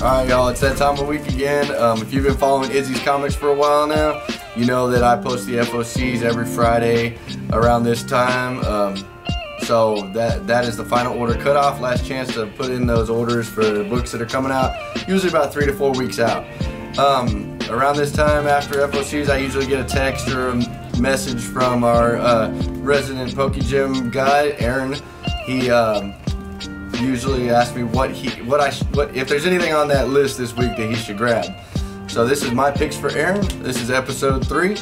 Alright, y'all, it's that time of week again. Um, if you've been following Izzy's Comics for a while now, you know that I post the FOCs every Friday around this time. Um, so that that is the final order cutoff. Last chance to put in those orders for books that are coming out, usually about three to four weeks out. Um, around this time after FOCs, I usually get a text or a message from our uh, resident Poke Gym guy, Aaron. He um, usually asks me what he what I what if there's anything on that list this week that he should grab. So this is my picks for Aaron. This is episode three.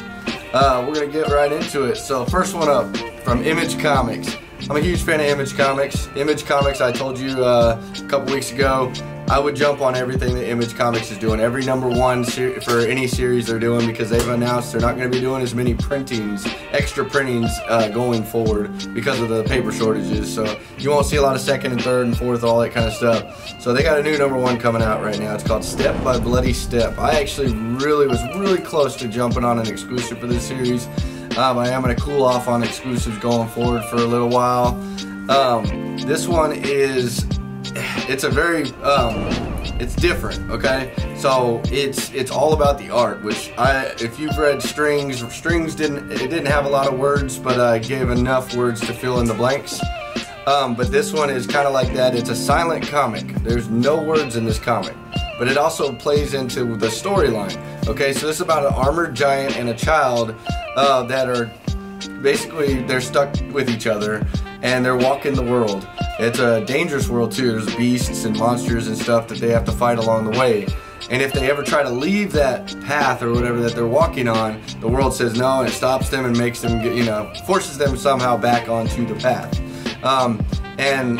Uh, we're gonna get right into it. So first one up from Image Comics. I'm a huge fan of Image Comics. Image Comics, I told you uh, a couple weeks ago, I would jump on everything that Image Comics is doing. Every number one ser- for any series they're doing because they've announced they're not going to be doing as many printings, extra printings uh, going forward because of the paper shortages. So you won't see a lot of second and third and fourth, all that kind of stuff. So they got a new number one coming out right now. It's called Step by Bloody Step. I actually really was really close to jumping on an exclusive for this series. Um, I am going to cool off on exclusives going forward for a little while. Um, this one is it's a very um, it's different okay? So it's it's all about the art which i if you've read strings strings didn't it didn't have a lot of words but i gave enough words to fill in the blanks. Um, but this one is kind of like that. It's a silent comic. There's no words in this comic. But it also plays into the storyline okay? So this is about an armored giant and a child uh, that are basically they're stuck with each other and they're walking the world. It's a dangerous world too. There's beasts and monsters and stuff that they have to fight along the way. And if they ever try to leave that path or whatever that they're walking on, the world says no and it stops them and makes them, get, you know, forces them somehow back onto the path. Um, and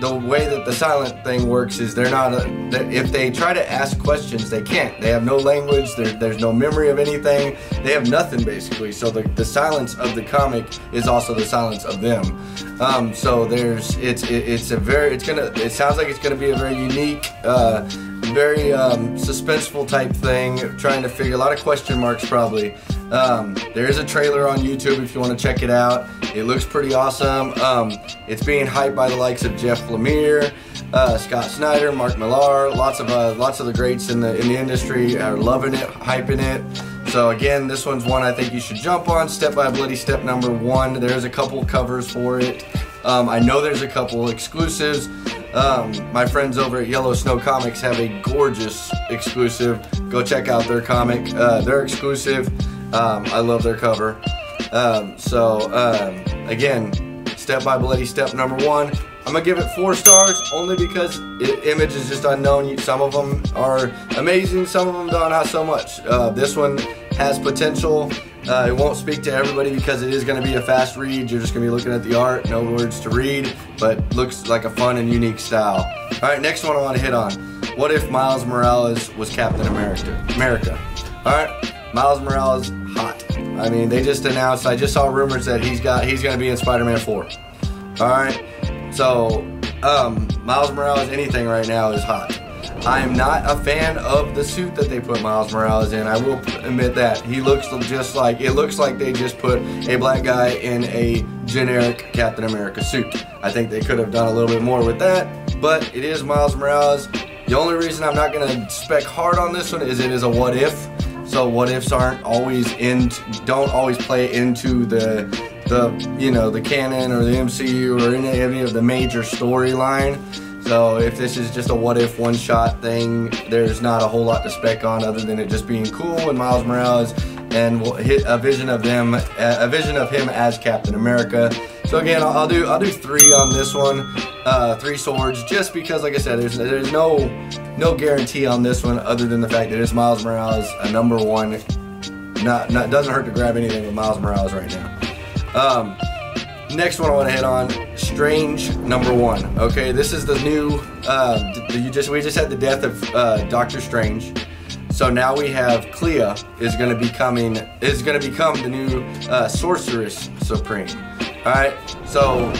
the way that the silent thing works is they're not a, if they try to ask questions they can't. They have no language there's no memory of anything. They have nothing basically. So the, the silence of the comic is also the silence of them. Um, so there's it's it, it's a very it's gonna it sounds like it's gonna be a very unique uh, very um, suspenseful type thing trying to figure a lot of question marks probably um, there is a trailer on YouTube if you want to check it out. It looks pretty awesome. Um, it's being hyped by the likes of Jeff Lemire, uh, Scott Snyder, Mark Millar. Lots of uh, lots of the greats in the in the industry are loving it, hyping it. So again, this one's one I think you should jump on. Step by Bloody Step number one. There's a couple covers for it. Um, I know there's a couple exclusives. Um, my friends over at Yellow Snow Comics have a gorgeous exclusive. Go check out their comic. Uh, they're exclusive. Um, I love their cover. Um, so um, again, Step by Bloody Step number one. I'm gonna give it four stars only because it, image is just unknown. Some of them are amazing, some of them don't not so much. Uh, this one has potential. Uh, it won't speak to everybody because it is going to be a fast read. You're just going to be looking at the art, no words to read, but looks like a fun and unique style. All right, next one I want to hit on. What if Miles Morales was Captain America? America. All right, Miles Morales hot. I mean, they just announced. I just saw rumors that he's got he's going to be in Spider-Man 4. All right, so um, Miles Morales anything right now is hot. I am not a fan of the suit that they put Miles Morales in. I will admit that he looks just like it looks like they just put a black guy in a generic Captain America suit. I think they could have done a little bit more with that, but it is Miles Morales. The only reason I'm not going to spec hard on this one is it is a what if. So what ifs aren't always in, don't always play into the the you know the canon or the MCU or any, any of the major storyline. So if this is just a what if one shot thing, there's not a whole lot to spec on other than it just being cool and Miles Morales and we'll hit a vision of them, a vision of him as Captain America. So again, I'll, do I'll do three on this one, uh, three swords, just because like I said, there's there's no no guarantee on this one other than the fact that it's Miles Morales, a number one. Not not doesn't hurt to grab anything with Miles Morales right now. Um, next one I want to hit on Strange number one. Okay, this is the new. Uh, you just we just had the death of uh, Doctor Strange, so now we have Clea is going to be coming is going to become the new uh, Sorceress Supreme. All right, so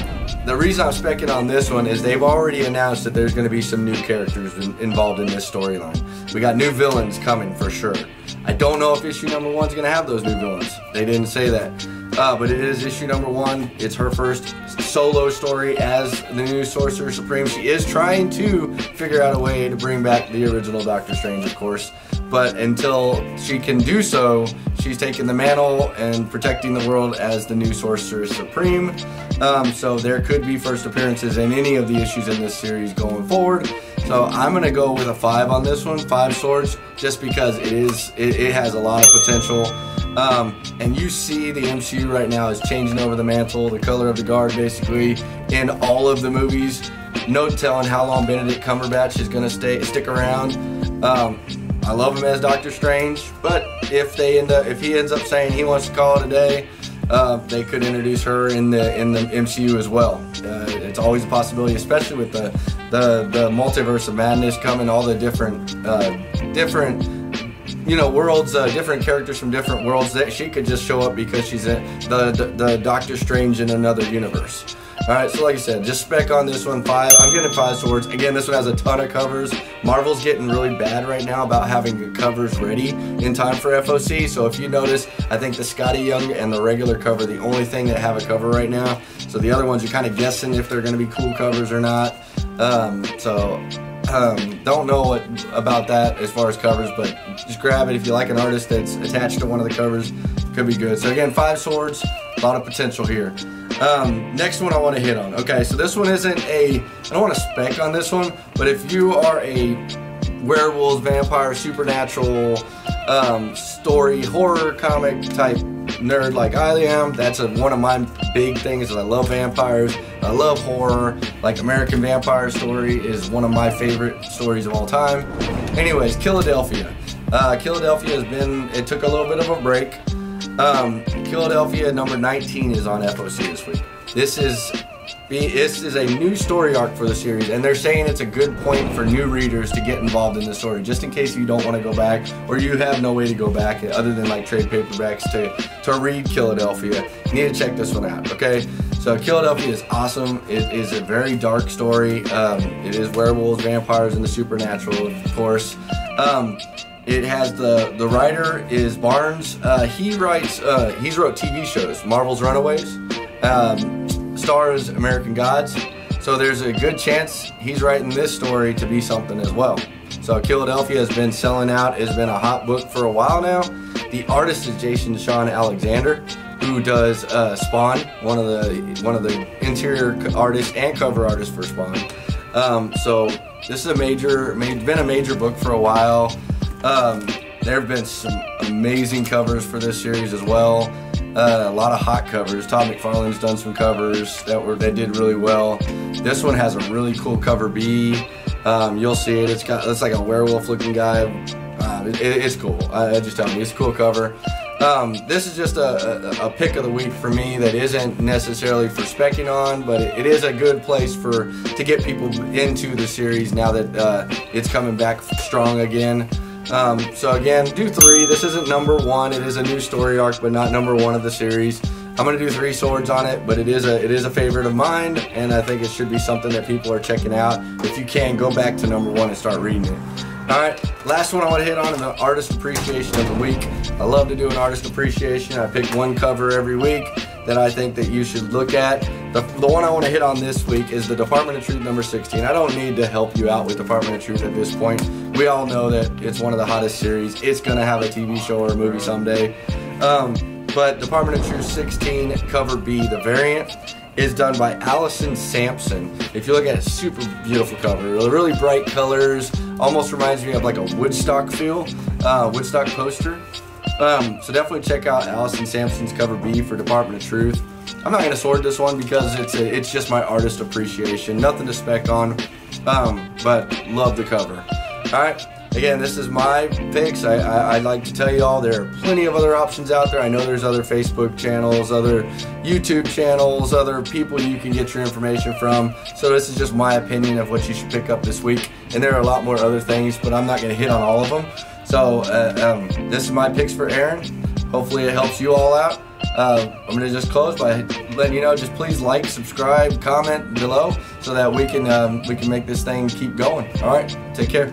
the reason I'm specking on this one is they've already announced that there's going to be some new characters in, involved in this storyline. We got new villains coming for sure. I don't know if issue number one's going to have those new villains. They didn't say that. Uh, but it is issue number one. It's her first solo story as the new Sorcerer Supreme. She is trying to figure out a way to bring back the original Doctor Strange, of course. But until she can do so, she's taking the mantle and protecting the world as the new Sorcerer Supreme. Um, so there could be first appearances in any of the issues in this series going forward. So I'm gonna go with a five on this one, five swords, just because it is it, it has a lot of potential. Um, and you see the MCU right now is changing over the mantle, the color of the guard basically, in all of the movies. No telling how long Benedict Cumberbatch is gonna stay stick around. Um, I love him as Doctor Strange, but if they end up if he ends up saying he wants to call it a day, uh, they could introduce her in the in the MCU as well. Uh, it's always a possibility, especially with the the the multiverse of madness coming, all the different uh, different you know worlds, uh, different characters from different worlds. That she could just show up because she's the, the the Doctor Strange in another universe. All right, so like I said, just spec on this one five. I'm getting five swords. Again, this one has a ton of covers. Marvel's getting really bad right now about having covers ready in time for FOC. So if you notice, I think the Skottie Young and the regular cover, the only thing that have a cover right now. So the other ones, you're kind of guessing if they're going to be cool covers or not. Um, so um, don't know what about that as far as covers, but just grab it if you like an artist that's attached to one of the covers. Could be good. So again, five swords, a lot of potential here. Um, next one I want to hit on. Okay, so this one isn't a, I don't want to spec on this one, but if you are a werewolves, vampire, supernatural, um, story, horror comic type nerd like I am, that's a, one of my big things I love vampires, I love horror, like American Vampire Story is one of my favorite stories of all time. Anyways, Philadelphia. Uh, Killadelphia has been, it took a little bit of a break. Um, Killadelphia number 19 is on FOC this week. This is this is a new story arc for the series, and they're saying it's a good point for new readers to get involved in the story, just in case you don't want to go back or you have no way to go back other than like trade paperbacks to to read Killadelphia. You need to check this one out. Okay, so Killadelphia is awesome. It is a very dark story. Um, it is werewolves, vampires, and the supernatural, of course. Um, it has the the writer is Barnes. Uh, he writes. Uh, he's wrote TV shows, Marvel's Runaways, um, Starz American Gods. So there's a good chance he's writing this story to be something as well. So Killadelphia has been selling out. It's been a hot book for a while now. The artist is Jason Shawn Alexander, who does uh, Spawn, one of the one of the interior artists and cover artists for Spawn. Um, so this is a major, been a major book for a while. Um, there have been some amazing covers for this series as well. Uh, a lot of hot covers. Todd McFarlane's done some covers that were that did really well. This one has a really cool cover B. Um, you'll see it. It's got it's like a werewolf looking guy. Uh, it, it's cool. I, I just tell you, it's a cool cover. Um, this is just a, a, a, pick of the week for me that isn't necessarily for specking on, but it, it is a good place for to get people into the series now that uh, it's coming back strong again. Um, so again, do three. This isn't number one. It is a new story arc, but not number one of the series. I'm gonna do three swords on it, but it is a it is a favorite of mine, and I think it should be something that people are checking out. If you can, go back to number one and start reading it. All right, last one I want to hit on is the artist appreciation of the week. I love to do an artist appreciation. I pick one cover every week that I think that you should look at. The, the one I want to hit on this week is the Department of Truth number 16. I don't need to help you out with Department of Truth at this point. We all know that it's one of the hottest series. It's going to have a TV show or a movie someday. Um, but Department of Truth 16, cover B, the variant, is done by Alison Sampson. If you look at it, super beautiful cover. Really bright colors, almost reminds me of like a Woodstock feel, uh, Woodstock poster. Um, so definitely check out Alison Sampson's cover B for Department of Truth. I'm not gonna sort this one because it's a, it's just my artist appreciation. Nothing to spec on, um, but love the cover. All right. Again, this is my picks. I, I, would like to tell you all there are plenty of other options out there. I know there's other Facebook channels, other YouTube channels, other people you can get your information from. So this is just my opinion of what you should pick up this week. And there are a lot more other things, but I'm not going to hit on all of them. So uh, um, this is my picks for Aaron. Hopefully it helps you all out. Uh, I'm going to just close by letting you know, just please like, subscribe, comment below so that we can um, we can make this thing keep going. All right, take care.